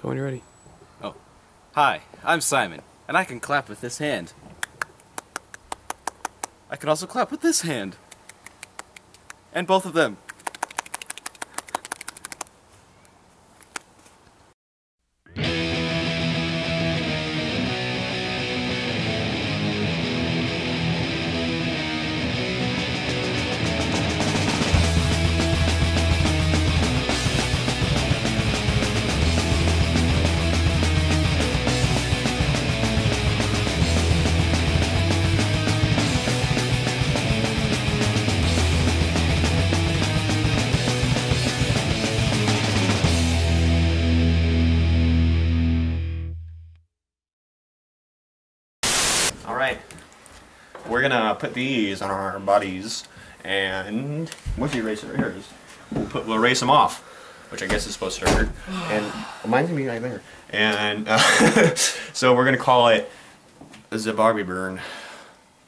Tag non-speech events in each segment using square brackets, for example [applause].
Go when you're ready. Oh. Hi, I'm Simon, and I can clap with this hand. I can also clap with this hand. And both of them. We're gonna put these on our bodies, and with the eraser erasers, we'll put we'll erase them off, which I guess is supposed to hurt. [gasps] And mine's gonna be right there. And uh, [laughs] so we're gonna call it the Barbie burn.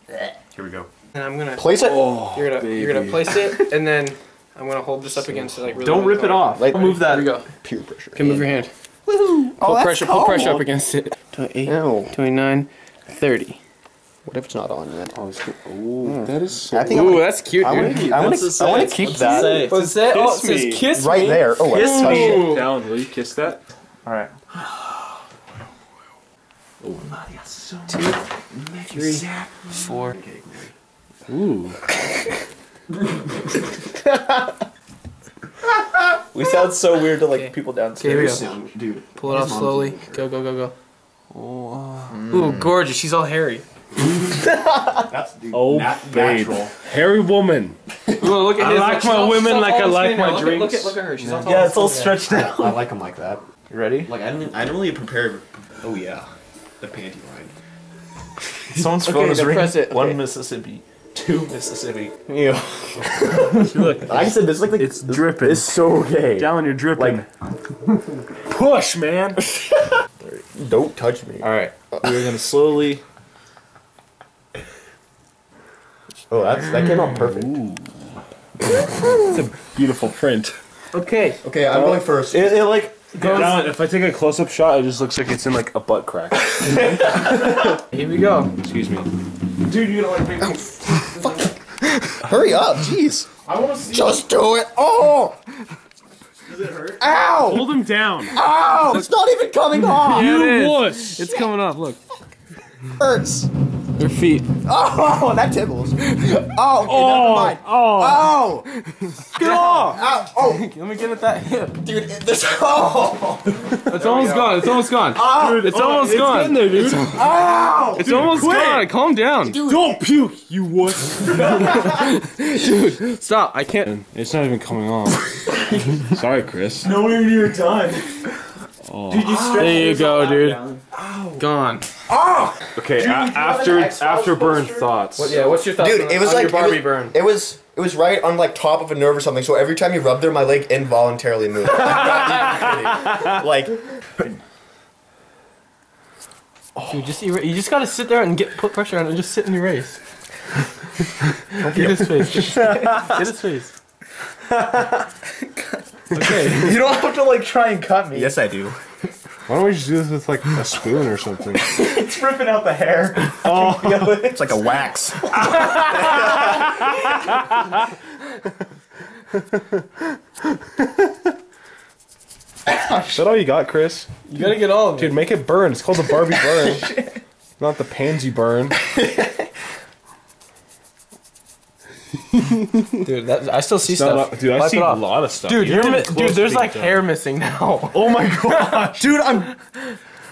Here we go. And I'm gonna Place it. you're gonna you're gonna place it [laughs] and then I'm gonna hold this up against it like really Don't rip it hard. off. Like Move that. Here we go. Peer pressure. Can move your hand. Woohoo! Pull pressure, pull pressure up against it. [laughs] 28, Ew. 29, 30. What if it's not on yet? Oh, it's good. Ooh, hmm. that is so I think Ooh, that's cute, I want to. I want to. I want to keep that What's that? Oh, it Kiss me. says kiss right me. there. Oh, I Kiss touched me. it. Down, will you kiss that? Alright. [gasps] Oh, three, four. Ooh. [laughs] We sound so weird to like Okay. people Okay, here we downstairs. go. Dude. Pull it off slowly. Go, go, go, go. oh uh, Ooh, hmm. gorgeous. She's all hairy. That's dude. Oh, nat- babe. natural. Hairy woman. Ooh, look at I his. like my women like I like my now. Look at- Look at, drinks. look at her. She's all Yeah, and it's all stretched out. I like them like that. You ready? Like I didn't. I didn't really prepare. Oh yeah, the panty line. Someone's Okay, phone is ringing. press it. One Okay. Mississippi, two Mississippi. Ew. [laughs] Look, I said this like the, it's dripping. It's so gay. Down, you're dripping. Like, Push, man. [laughs] don't touch me. All right, we're gonna slowly. Oh, that's that came out perfect. It's a beautiful print. Okay. Okay, I'm going first. It, it like Down, if I take a close-up shot, it just looks like it's in like a butt crack. [laughs] Here we go. Excuse me. dude, you know like big. Hurry up, jeez. I want to see. Just do it. Oh, Does it hurt? ow, Hold him down. ow! It's not even coming [laughs] off. You it is. wuss. It's coming up. Look. Hurts. Her feet. [laughs] Oh, that tickles. Oh, okay, never Oh, mind. oh. Oh, Get off! ow, [laughs] oh, oh. [laughs] Let me get at that hip. dude, it- this. Oh, It's almost gone. It's almost gone. Oh. Dude, oh, it's almost gone. getting there, dude. ow, It's almost quit. gone. Calm down. Don't puke, you wuss. Stop. I can't. It's not even coming off. Sorry, Chris. Nowhere near done. Oh. Dude, you ah. stretched There you go, dude. down. Gone. Ah! Okay, Dude, a- after an after burn thoughts. What, yeah, what's your thoughts dude, on, it was on like your Barbie it was, burn? It was. It was right on like top of a nerve or something. So every time you rubbed there, my leg involuntarily moved. [laughs] like, Dude, just era- you just gotta sit there and get put pressure on it and just sit and erase. [laughs] get his face. Get his face. Okay. You don't have to like try and cut me. yes, I do. Why don't we just do this with like a spoon or something? [laughs] It's ripping out the hair. Oh, It's like a wax. is that all you got, Chris? You gotta get all of Dude, it. make it burn. It's called the Barbie [laughs] burn, not the pansy burn. [laughs] [laughs] Dude, that, I still see It's not stuff. dude, I Wipe see a lot of stuff. Dude, You're you're mi- dude, there's being like done. hair missing now. [laughs] Oh my [laughs] gosh, dude, I'm.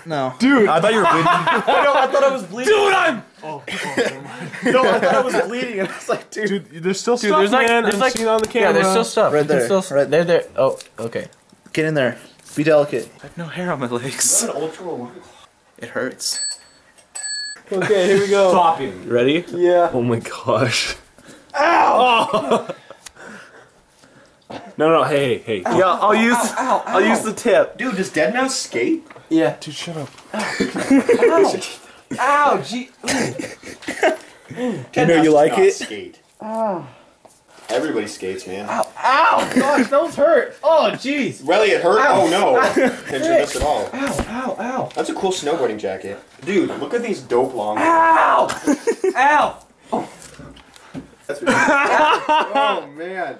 No, Dude, I thought you were bleeding. I know. I thought I was bleeding. dude, I'm. Oh, oh no, I thought I was bleeding, and I was like, dude. Dude, there's still Dude, stuff, there's like, man. there's I'm like, seeing on the camera. yeah, there's still stuff. Right there. Still, right there, there. Oh, okay. Get in there. Be delicate. I have no hair on my legs. It hurts. Okay, here we go. Stop it. Ready? Yeah. Oh my gosh. Ow! [laughs] no, no, hey, hey, hey. Yeah, I'll use. I'll use the tip. Dude, does Deadmau5 skate? Yeah. Dude, shut up. Ow. Ow, gee. [laughs] Dead know you like it? Skate. Ah. Everybody skates, man. Ow, Ow! Gosh, those hurt. Oh, jeez. Really, it hurt? Oh no. Didn't you miss at all. Ow, ow, ow. That's a cool snowboarding jacket. Dude, look at these dope long. Ow! Ow! [laughs] oh man.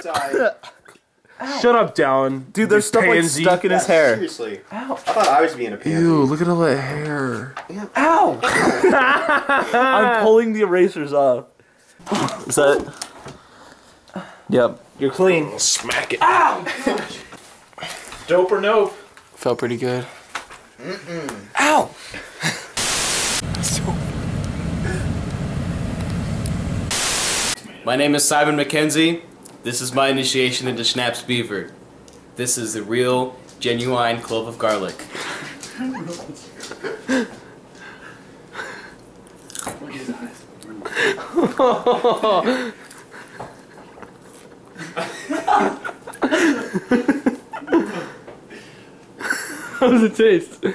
Sorry. Shut up, Dallin. Dude, there's stuff like stuck in his hair. Seriously. Ow. I thought I was being a pansy. Ew, look at all that hair. Ow! [laughs] I'm pulling the erasers off. Is that it? Yep. You're clean. Smack it. Ow! Dope or nope? Felt pretty good. Ow! My name is Simon McKenzie. This is my initiation into Shnaps Beaver. This is the real, genuine clove of garlic. How does it taste? [laughs]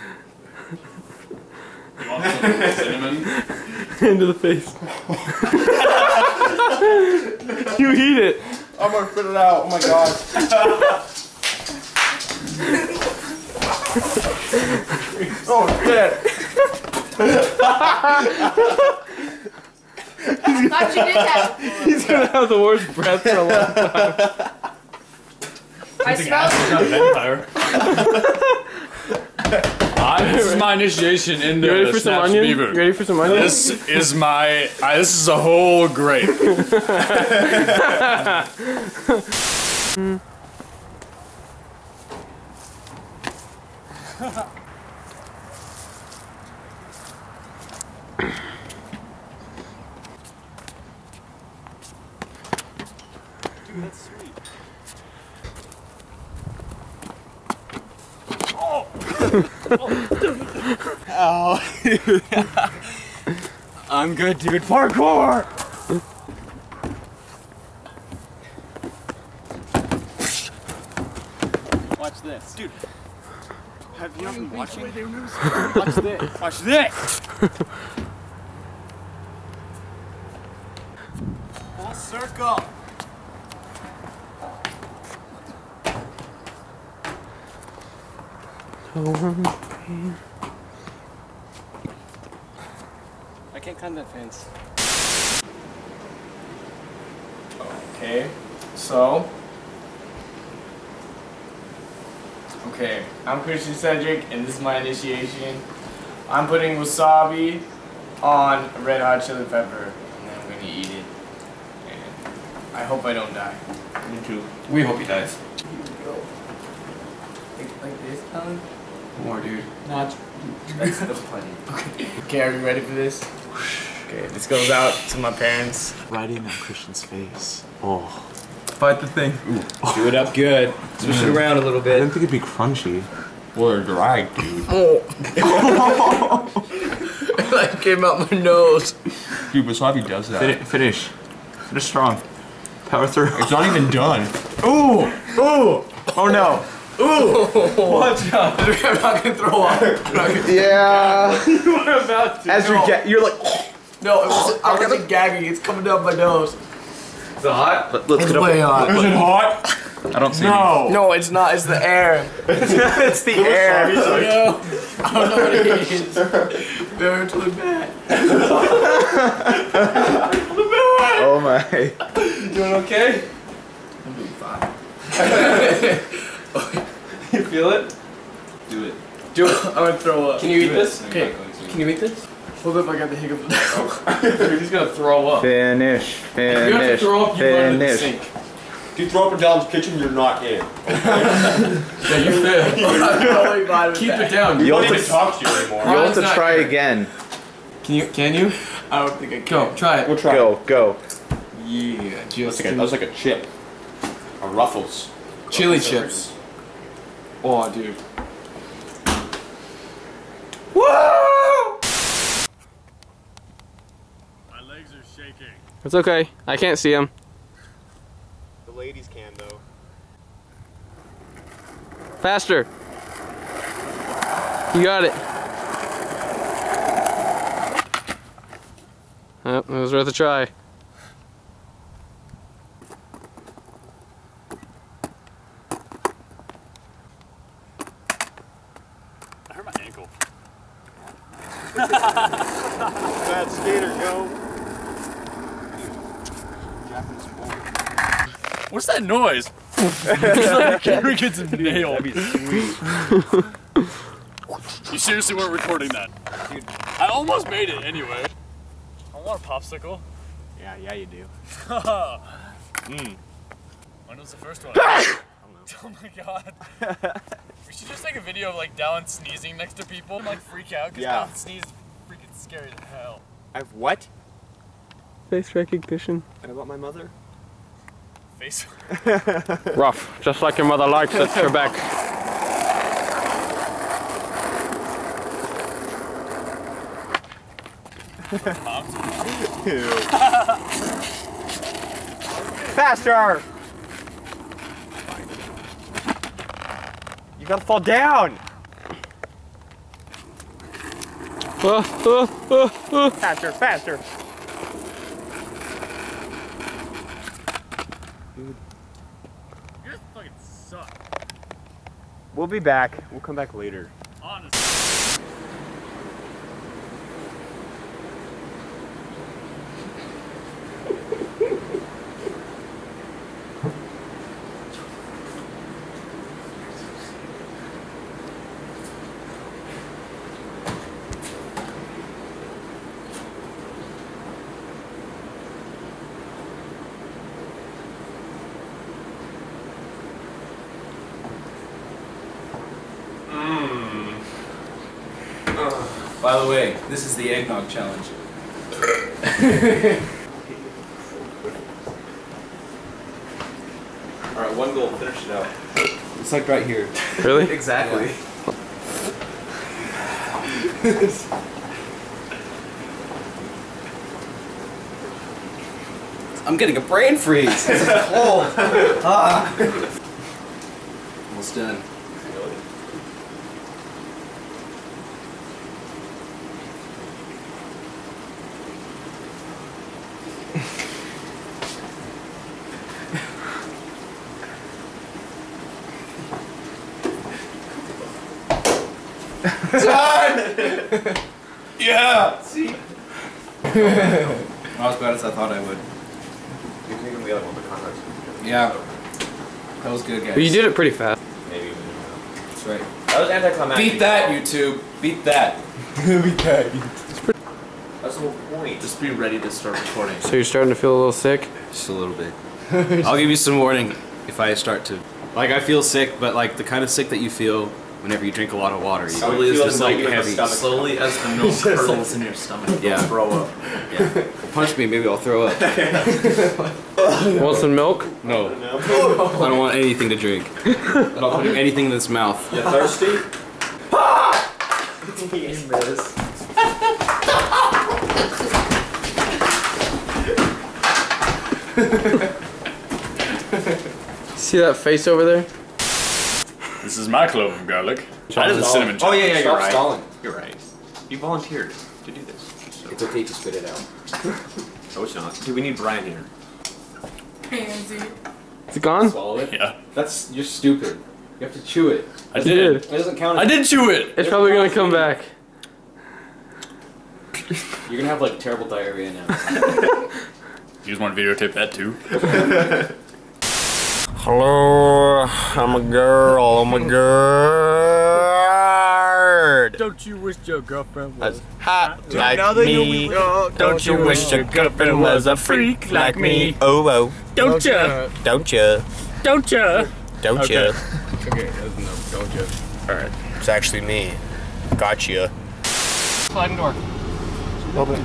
Into the face. [laughs] you eat it. I'm gonna spit it out. Oh my god. [laughs] oh shit. Thought you did that. [laughs] He's gonna have the worst breath for a long time. I smell [laughs] this is my initiation into You ready the for some onion? Beaver. You ready for some onion? This is my. I this is a whole grape. [laughs] [laughs] Oh. [laughs] I'm good, dude. Parkour. Watch this, dude. Have you not been watching? Watch this. Watch this. I can't climb that fence. Okay, so. Okay, I'm Christian Sedrick, and this is my initiation. I'm putting wasabi on red hot chili pepper, and then I'm gonna eat it. And I hope I don't die. Me too. We hope he dies. Like this, Alan? More, dude. Not. That's still funny. Okay. Okay, are you ready for this? Okay, this goes out to my parents. Right in on Christian's face. Oh. Fight the thing. Do it up good. Switch it around a little bit. I bit. didn't think it'd be crunchy. Or dry, dude. Oh. [laughs] That came out my nose. Dude, wasabi does that. Finish. Finish. Finish strong. Power through. It's not even done. Ooh! Ooh! Oh no! Ooh! Watch [laughs] out. I'm not gonna throw up. [laughs] Yeah. We're about to. As you get, you're like. No, it was, oh, I wasn't gagging. It's coming down my nose. Is it hot? Let, us It's get up. way hot. Is it hot? I don't see No. No, it's not. It's the air. [laughs] it's the air. No, I don't know what it is. [laughs] They're really bad. [laughs] Oh my. You doing okay? I'm doing fine. You feel it? Do it. Do it. I'm gonna throw up. Can you eat this? Okay. Can you eat this? What if I got the hiccups? [laughs] You're just gonna throw up. Finish. Finish. If you have to throw up, you run to the sink. If you throw up in Dylan's kitchen, you're not in. [laughs] Yeah, you fail. [laughs] I'm totally Keep that. it down. We You'll don't have even to- talk to you anymore. You'll have to try here. again. Can you? Can you? I don't think I can. Go. Try it. We'll try. Go, go. Yeah. That's Just like a, that was like a chip. A Ruffles. chili chips. Oh, dude. My legs are shaking. It's okay. I can't see him. The ladies can though. Faster. You got it. Yep, it was worth a try. my ankle. Bad skater, go. What's that noise? Camera gets nailed. You seriously weren't recording that? Dude. I almost made it anyway. I want a popsicle. Yeah, yeah, you do. Mmm. [laughs] When was the first one? [laughs] [laughs] oh my god. we should just take a video of like Dallin sneezing next to people and like freak out because Yeah. Dallin sneeze is freaking scary as hell. I've what? Face recognition. And about my mother? Face. [laughs] Rough, just like your mother likes at Trebek. [laughs] Faster! You gotta fall down! Uh, uh, uh, uh. Faster, faster! You guys fucking suck. We'll be back. We'll come back later. Honestly. By the way, this is the eggnog challenge. Alright, one goal, finish it out. It's like right here. Really? [laughs] Exactly. I'm getting a brain freeze. [laughs] It's cold. [laughs] Ah. Almost done. Yeah! See? Not as bad as I thought I would. You can give me the other one, the context. Yeah. That was good, guys. But you did it pretty fast. Maybe. That's right. That was anticlimactic. Beat that, YouTube. Beat that. [laughs] That's the whole point. Just be ready to start recording. So you're starting to feel a little sick? Just a little bit. [laughs] I'll give you some warning if I start to. Like, I feel sick, but like the kind of sick that you feel whenever you drink a lot of water. Slowly feel it's just the like milk in heavy. stomach. Slowly as the milk [laughs] curdles in your stomach. Yeah. [laughs] Throw up. Yeah. Well, punch me, maybe I'll throw up. [laughs] Want some milk? No. I don't want anything to drink. I'm not putting anything in this mouth. You thirsty? See that face over there? This is my clove of garlic. That is a cinnamon Oh yeah, yeah, you're Stop right. stalling. You're right. You volunteered to do this. So. It's okay to spit it out. [laughs] No, it's not. Do we need Brian here? Pansy. Is it gone? Swallow it. Yeah. That's you're stupid. You have to chew it. I did. It doesn't count. I did chew it. It's probably gonna come back. [laughs] You're gonna have like terrible diarrhea now. [laughs] You just want to videotape that too? Hello, I'm a girl. I'm a girl. Don't you wish your girlfriend was? Hot like me. Don't you wish your girlfriend was a freak like me? Oh oh, Don't you? don't you? Don't you? Don't you? Okay, that's enough. Don't you? All right, it's actually me. Gotcha. Sliding door. Open.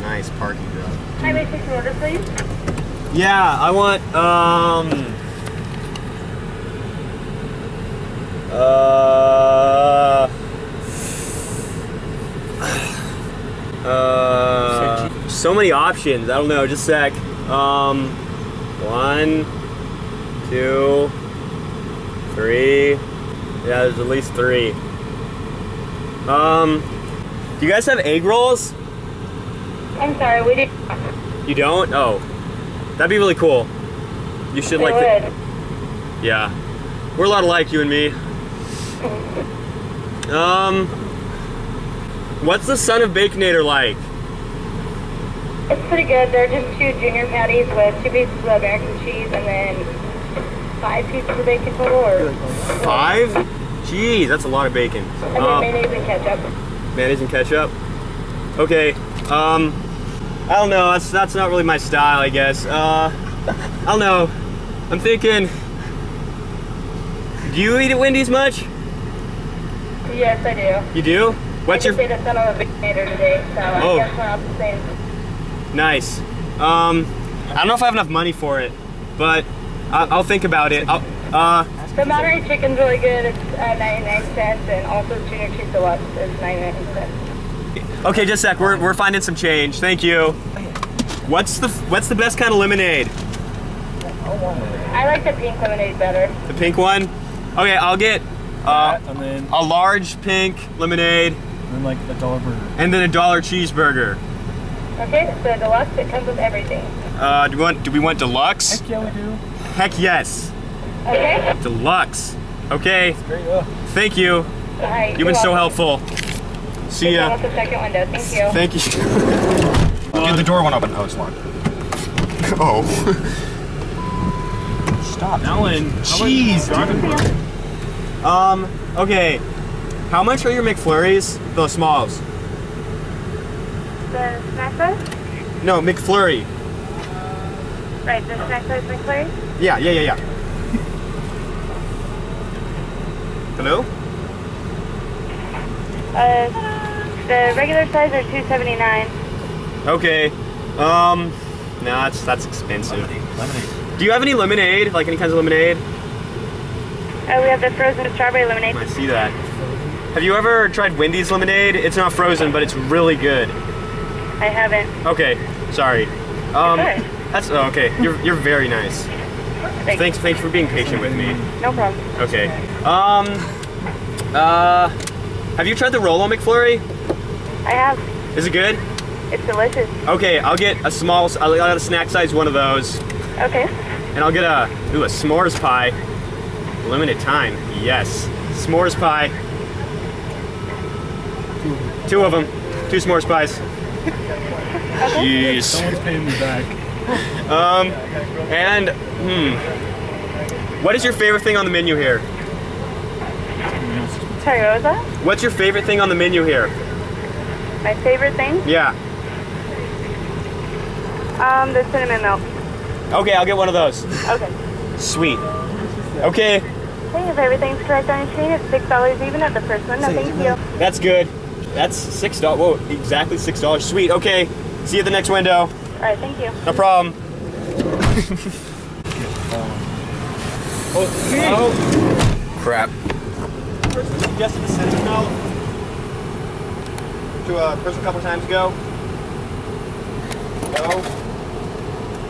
Nice parking job. Highway 6 order, please. Yeah, I want um uh [sighs] uh so many options. I don't know, just a sec. Um one, two, three. Yeah, there's at least three. Um do you guys have egg rolls? I'm sorry, we didn't. You don't? Oh. That'd be really cool. You should like would. Yeah. We're a lot alike, you and me. Um, what's the son of Baconator like? It's pretty good. They're just two junior patties with two pieces of American cheese and then five pieces of bacon total, or Five? Jeez, that's a lot of bacon. and then Um, mayonnaise and ketchup. mayonnaise and ketchup. Okay. Um, I don't know. That's that's not really my style, I guess. Uh, I don't know. I'm thinking. Do you eat at Wendy's much? Yes, I do. You do? What's I your just ate a son a baconator today, so Oh. I guess the same. nice? Um, I don't know if I have enough money for it, but I, I'll think about it. I'll, uh, The Monterey chicken's really good. It's uh, 99 cents, and also junior cheese deluxe is 99 cents. Okay, just a sec. We're we're finding some change. Thank you. What's the what's the best kind of lemonade? I like the pink lemonade better. The pink one? Okay, I'll get uh, and then a large pink lemonade and then like a dollar burger. and then a dollar cheeseburger. Okay, so deluxe, it comes with everything. Uh, do we want do we want deluxe? Heck yeah, we do. Heck yes, Okay? deluxe. Okay, Great. Thank you. Hi. You've been so helpful. See ya. Almost the second window. Thank you. Thank you. [laughs] Dude, the door went open. Oh, it's locked. [laughs] Oh. Stop. Ellen. Jeez, Um, okay. How much are your McFlurries? The smalls. The snack size? No, McFlurry. Right, the snack size McFlurry? Yeah, yeah, yeah, yeah. [laughs] Hello? Uh, the regular size are 279. Okay. Um, no, that's that's expensive. Lemonade. Do you have any lemonade? Like any kinds of lemonade? Uh, we have the frozen strawberry lemonade. I see that. Have you ever tried Wendy's lemonade? It's not frozen, but it's really good. I haven't. Okay, sorry. Um, Okay. that's oh, okay. You're you're very nice. Thanks. Thanks, thanks for being patient with me. No problem. Okay. Um, uh, have you tried the Rolo McFlurry? I have. Is it good? It's delicious. Okay, I'll get a small. I'll get a snack size one of those, Okay. and I'll get a ooh a s'mores pie. Limited time. Yes, s'mores pie. Two of them. Two s'mores pies. Jeez. Someone's paying me back. Um, and hmm, what is your favorite thing on the menu here? Sorry, what was that? What's your favorite thing on the menu here? My favorite thing? Yeah. Um, the cinnamon milk. Okay, I'll get one of those. Okay. Sweet. Okay, Okay, if everything's correct on your screen, it's six dollars even at the first window. Thank you. that's good. That's six dollars. Whoa, exactly six dollars. Sweet. Okay, see you at the next window. All right, thank you. No problem. [laughs] Oh, Crap. Person suggested a cinnamon milk to a person a couple times ago. No.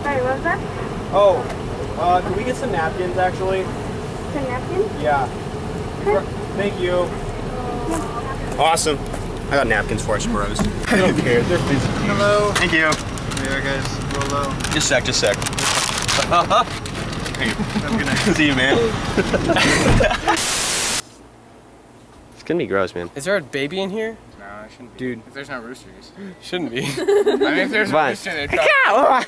Sorry, what was that? Oh, uh, can we get some napkins actually? Some napkins? Yeah. Thank you. Awesome. I got napkins for us, [laughs] bros. I don't care. They're busy. Hello. Thank you. There, guys. Go low. Just a sec, just a sec. Thank you. Have a good night. [laughs] See you, man. [laughs] it's gonna be gross, man. Is there a baby in here? No, it shouldn't be. Dude. If there's no roosters. [laughs] Shouldn't be. [laughs] I mean, if there's Fine. a rooster, they're [laughs] trying.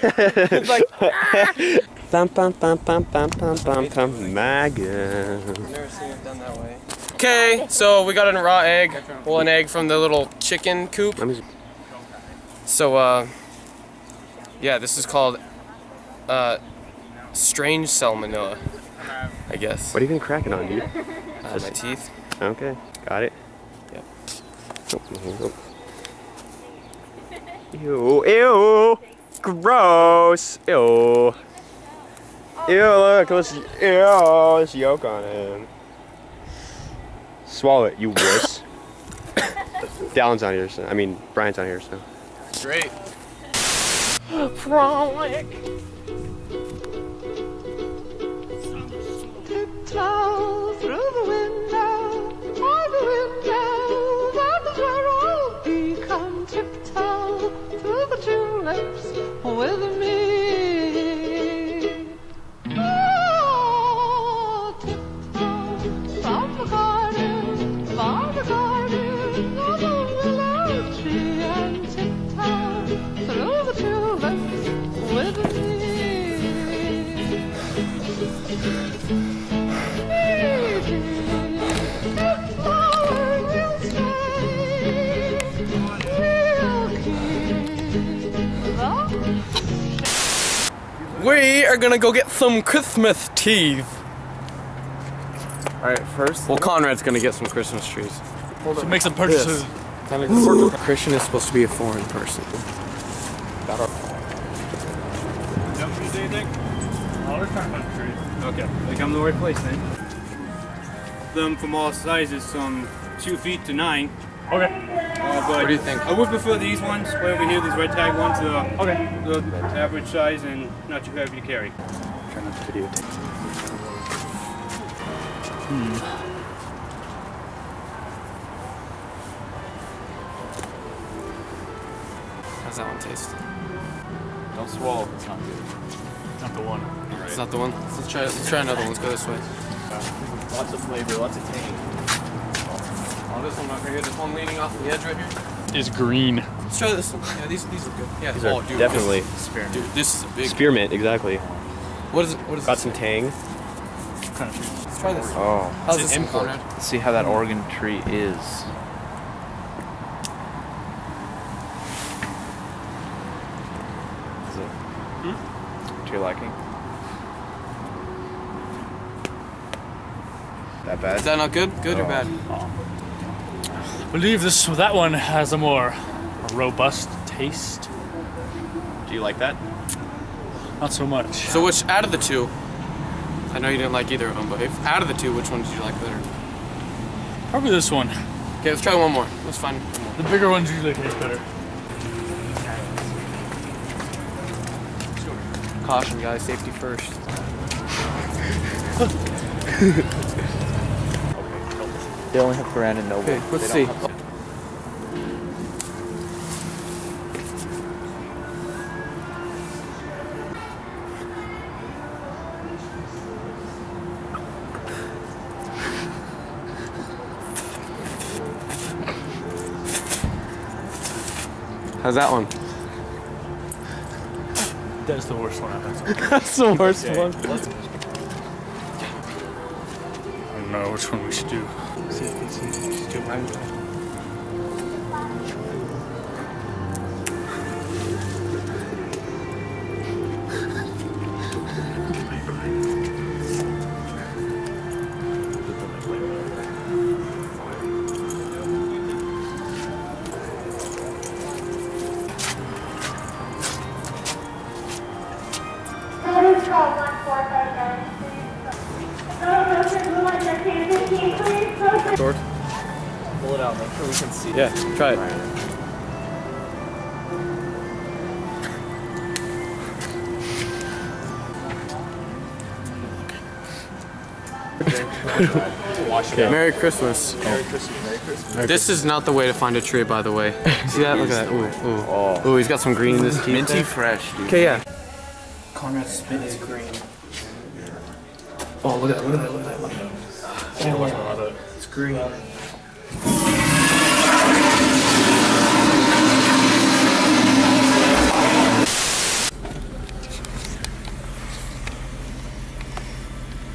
it's like. Bum, bum, bum, bum, bum, bum, bum, bum, MAGA. Never seen it done that way. Okay, so we got a raw egg. Well, an egg from the little chicken coop. Let me- So, uh, yeah, this is called, uh, strange salmonella, I guess. What are you gonna on, dude? Uh, my teeth. Okay, got it. Oh, Ew, ew, gross, ew. Ew, look, there's, ew, there's yolk on it. Swallow it, you wuss. [coughs] Dallin's on here, so, I mean, Brian's on here, so. Great. [gasps] Tiptoe some Christmas trees. Alright, first. Well, Conrad's gonna get some Christmas trees. So make some purchases. Christian is supposed to be a foreign person. Don't use anything? We're trying to find a tree. Okay, they come to the right place then. Them from all sizes, from two feet to nine. Okay. Uh, but What do you think? I would prefer these ones, right over here, these red tag ones. Uh, okay. The average size and not too heavy to carry. Try not to videotape. How's that one taste? Don't swallow if it's not good. Not the one. It's not the one. Let's try. Let's try another one. Let's go this way. Lots of flavor, lots of tang. Oh, this one right here. This one leaning off the edge right here. Is green. Let's try this one. Yeah, these these are good. Yeah. These oh, are dude, definitely This, dude, this is a big. spearmint, exactly. What is it? What is Got this? some tang. Kind of tree. Let's try this. Oh. How's this an import. Let's see how that Oregon tree is. Is it hmm? to your liking? That bad? Is that not good? Good or bad? believe this that one has a more robust taste. Do you like that? Not so much. So which out of the two? I know you didn't like either of them, but if out of the two, which one did you like better? Probably this one. Okay, let's try one more. Let's find one more. The bigger ones usually taste better. Caution, guys. Safety first. [laughs] They only have Brandon Noble. Okay, let's They see. How's that one? That's the worst one That's [laughs] the worst one. I don't know which one we should do. Sword. Pull it out, make sure we can see. Yeah, try it. Okay. Merry Christmas. Merry Christmas, Merry Christmas. This is not the way to find a tree, by the way. See that? Look at that. Ooh, ooh. Oh. Ooh, he's got some green in his teeth. Minty fresh, dude. Okay, yeah. Conrad's spit is green. Oh, look at that, look at that, look at that. Look at that. It's green.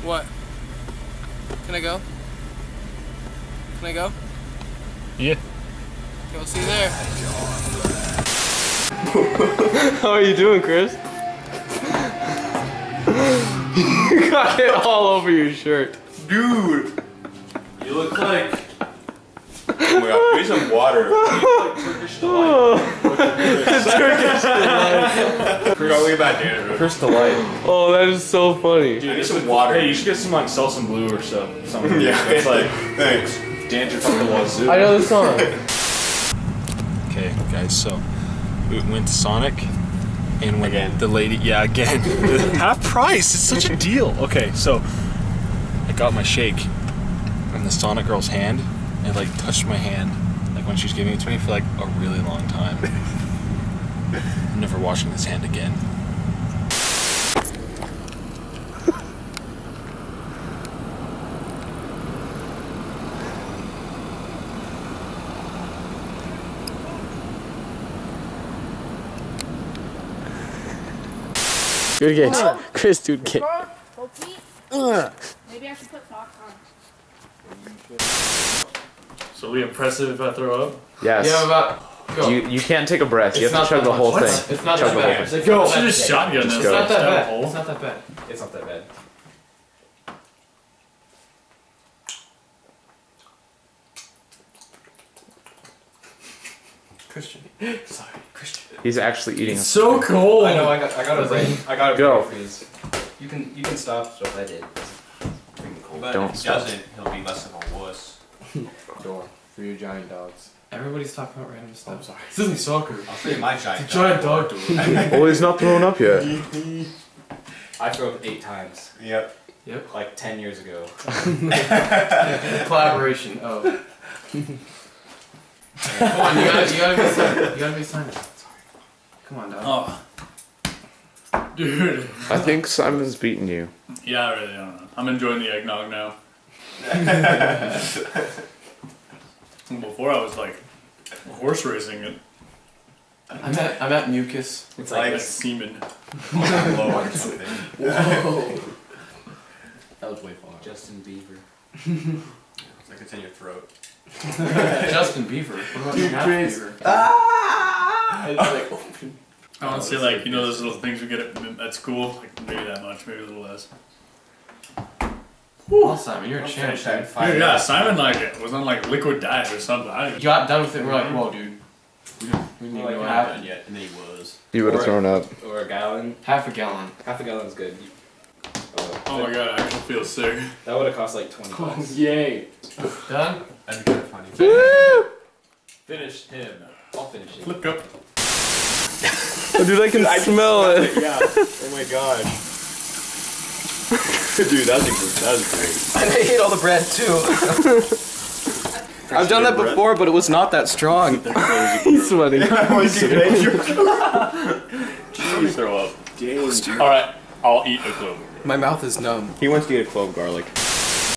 What? Can I go? Can I go? Yeah. Okay, we'll see you there. [laughs] How are you doing, Chris? [laughs] you got it all over your shirt. Dude! You look like Oh my god, give me some water. [laughs] Turkish delight. Forgot we about dude. Chris delight. Oh, that is so funny. Dude, need some water. Hey, you should get some like Selsun Blue or so, something. Yeah. It's like [laughs] Thanks. dandruff from the wazoo. I know the song. Okay, guys, so we went to Sonic and when Again. the lady, yeah, again, [laughs] half price. It's such a deal. Okay, so I got my shake and the Sonic girl's hand. It like touched my hand, like when she was giving it to me for like a really long time. [laughs] I'm never washing this hand again. Good game. Chris, dude, game. Maybe I should put socks on. So we impressive if I throw up? Yes. Yeah, about Go. You you can't take a breath. You It's have to not chug that the whole much. thing. It's not chug that bad. whole thing. It's Go. Should just shotgun Just this. go. It's not that bad. It's not that bad. It's not that bad. Christian. [gasps] Sorry, Christian. He's actually eating. a So stick. cold. I know. I got. I got a brain. I got a Go. brain freeze. You can. You can stop. So I did. Freaking cold. But Don't if he stop. doesn't, he'll be less of a wuss. [laughs] Door for your giant dogs. Everybody's talking about random stuff. Oh, I'm sorry. This isn't soccer. I'll show you my giant. It's a giant dog door. Oh, [laughs] [laughs] he's not thrown up yet. I threw up eight times. Yep. Yep. Like ten years ago. Collaboration. Oh. Come on, you gotta, you gotta be Simon. You gotta be Simon. Sorry. Come on, dog. Oh. Dude. I think Simon's beating you. Yeah, I really don't know. I'm enjoying the eggnog now. [laughs] Before I was like horse racing it. I'm at I'm at mucus. It's like, semen. Low or something. Whoa. That was way far. Justin Bieber. It's like it's in your throat. [laughs] Justin Bieber. What about Dude, Snap Chris. Ah! It's like open. I want to say like you know those little things we get at, at school, like maybe that much, maybe a little less. Oh, Simon, you're a I'll champ. finish that in dude. Dude, yeah. Simon like it was on like liquid diet or something. I You got done with it. We're like, mm-hmm. whoa, dude. We didn't We need Well, to like, know what happened. yet, and then he was. You would have Or- thrown up. Or a gallon. Half a gallon. Half a gallon's good. Oh, oh my god, I actually feel sick. That would have cost like twenty oh, bucks. Yay. Done. That'd be kind of funny. Finish him. I'll finish him. Flip cup. [laughs] Oh, dude, I can smell it. yeah. Oh my god. [laughs] Dude, that was, a, that great. And I ate all the bread too. I've done that before, but it was not that strong. [laughs] He's sweating. Please throw up. All right, I'll eat a clove. My mouth is numb. He wants to eat a clove garlic.